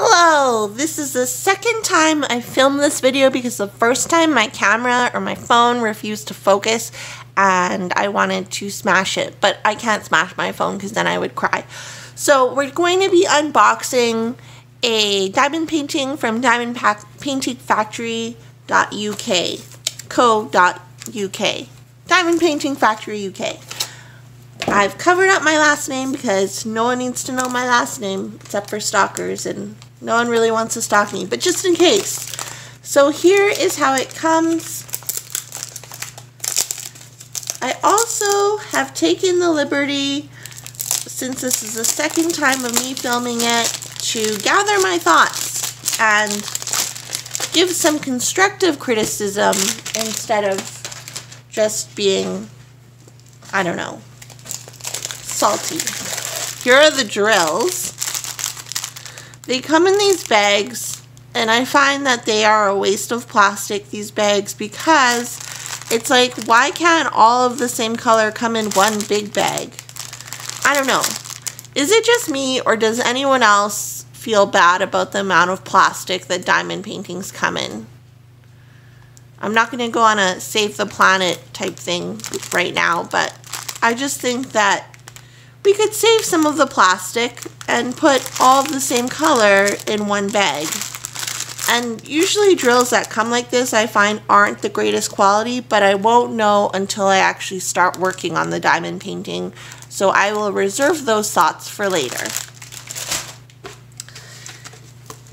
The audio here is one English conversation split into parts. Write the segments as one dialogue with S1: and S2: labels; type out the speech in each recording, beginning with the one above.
S1: Hello! This is the second time I filmed this video because the first time my camera or my phone refused to focus and I wanted to smash it, but I can't smash my phone because then I would cry. So we're going to be unboxing a diamond painting from Diamond Painting Factory.uk co.uk Diamond Painting Factory UK. I've covered up my last name because no one needs to know my last name except for stalkers and no one really wants to stalk me, but just in case. So here is how it comes. I also have taken the liberty, since this is the second time of me filming it, to gather my thoughts and give some constructive criticism instead of just being, I don't know, salty. Here are the drills. They come in these bags, and I find that they are a waste of plastic, these bags, because it's like, why can't all of the same color come in one big bag? I don't know. Is it just me, or does anyone else feel bad about the amount of plastic that diamond paintings come in? I'm not going to go on a save the planet type thing right now, but I just think that we could save some of the plastic and put all the same color in one bag. And usually drills that come like this I find aren't the greatest quality, but I won't know until I actually start working on the diamond painting. So I will reserve those thoughts for later.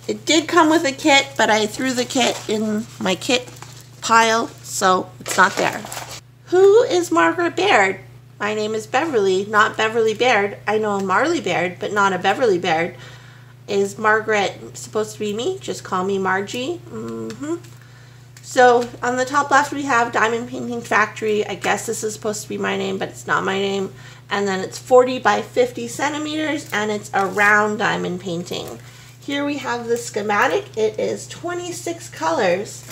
S1: It did come with a kit, but I threw the kit in my kit pile, so it's not there. Who is Margaret Baird? My name is Beverly, not Beverly Baird. I know a Marley Baird, but not a Beverly Baird. Is Margaret supposed to be me? Just call me Margie. Mm-hmm. So on the top left we have Diamond Painting Factory. I guess this is supposed to be my name, but it's not my name. And then it's 40 by 50 centimeters, and it's a round diamond painting. Here we have the schematic. It is 26 colors.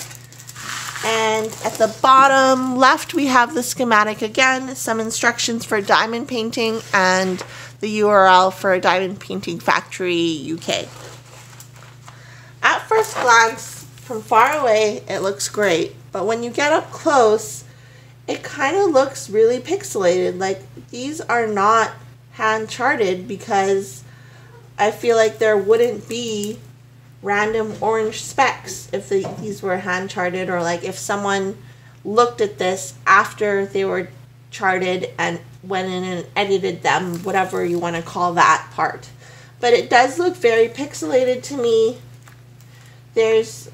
S1: And at the bottom left, we have the schematic again, some instructions for diamond painting, and the URL for Diamond Painting Factory UK. At first glance, from far away, it looks great, but when you get up close, it kind of looks really pixelated. Like, these are not hand charted because I feel like there wouldn't be random orange specks if the, these were hand charted or like if someone looked at this after they were charted and went in and edited them, whatever you want to call that part. But it does look very pixelated to me. There's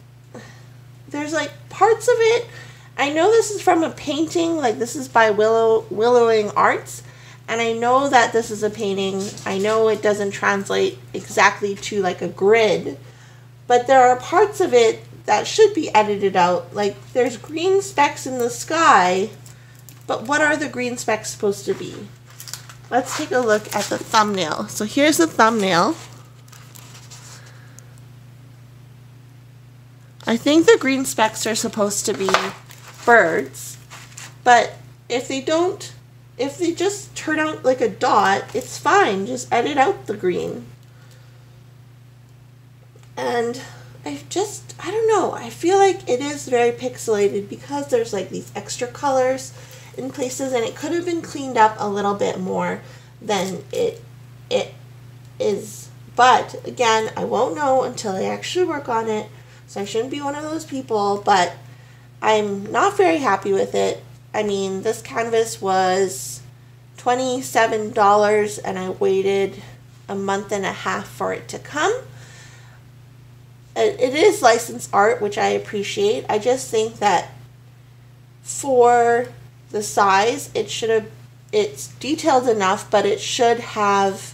S1: there's like parts of it. I know this is from a painting, like this is by Willow Willowing Arts, and I know that this is a painting. I know it doesn't translate exactly to like a grid, but there are parts of it that should be edited out. Like there's green specks in the sky, but what are the green specks supposed to be? Let's take a look at the thumbnail. So here's the thumbnail. I think the green specks are supposed to be birds, but if they don't, if they just turn out like a dot, it's fine. Just edit out the green. And I just, I don't know, I feel like it is very pixelated because there's like these extra colors in places and it could have been cleaned up a little bit more than it it is. But again, I won't know until I actually work on it. So I shouldn't be one of those people, but I'm not very happy with it. I mean, this canvas was $27 and I waited a month and a half for it to come it is licensed art, which I appreciate. I just think that for the size, it should have, it's detailed enough, but it should have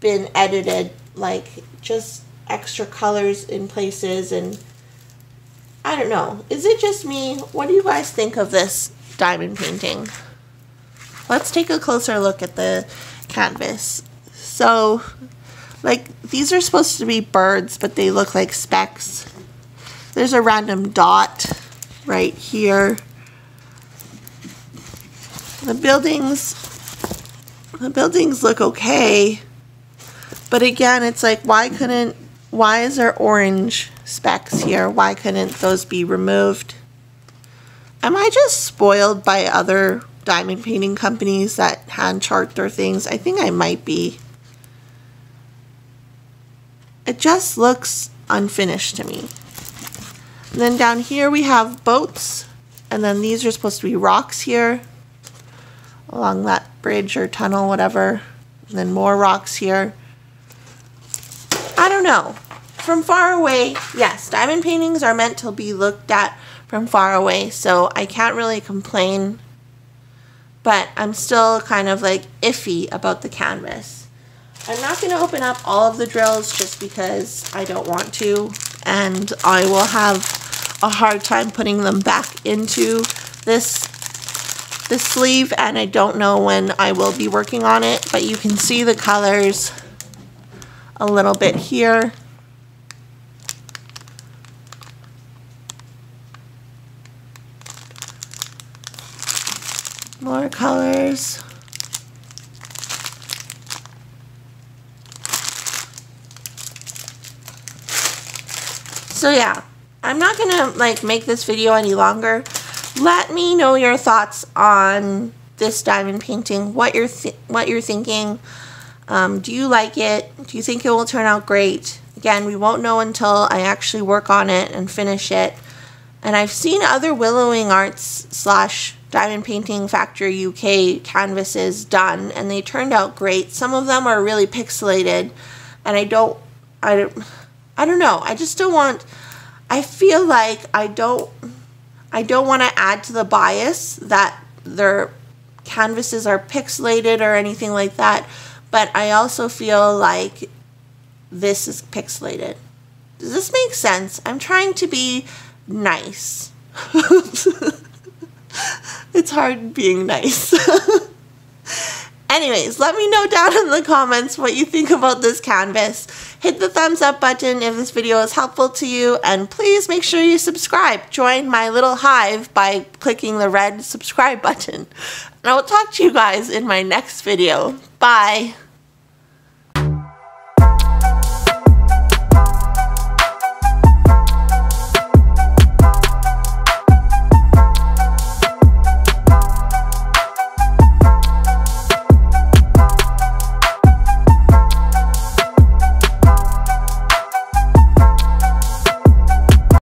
S1: been edited, like just extra colors in places and I don't know. Is it just me? What do you guys think of this diamond painting? Let's take a closer look at the canvas. So like, these are supposed to be birds, but they look like specks. There's a random dot right here. The buildings, the buildings look okay. But again, it's like, why couldn't Why is there orange specks here? Why couldn't those be removed? Am I just spoiled by other diamond painting companies that hand chart their things? I think I might be. It just looks unfinished to me. And then down here we have boats. And then these are supposed to be rocks here along that bridge or tunnel, whatever. And then more rocks here. I don't know. From far away, yes, diamond paintings are meant to be looked at from far away, so I can't really complain. But I'm still kind of like iffy about the canvas. I'm not going to open up all of the drills just because I don't want to, and I will have a hard time putting them back into this this sleeve and I don't know when I will be working on it but you can see the colors a little bit here. More colors so yeah I'm not gonna like make this video any longer. Let me know your thoughts on this diamond painting. What you're what you're thinking. Um, do you like it? Do you think it will turn out great? Again, we won't know until I actually work on it and finish it. And I've seen other Willowing Arts slash Diamond Painting Factory UK canvases done, and they turned out great. Some of them are really pixelated, and I don't, I don't, I don't know. I just don't want I feel like I don't I don't want to add to the bias that their canvases are pixelated or anything like that, but I also feel like this is pixelated. Does this make sense? I'm trying to be nice. it's hard being nice. Anyways, let me know down in the comments what you think about this canvas. Hit the thumbs up button if this video is helpful to you, and please make sure you subscribe. Join my little hive by clicking the red subscribe button. And I will talk to you guys in my next video. Bye!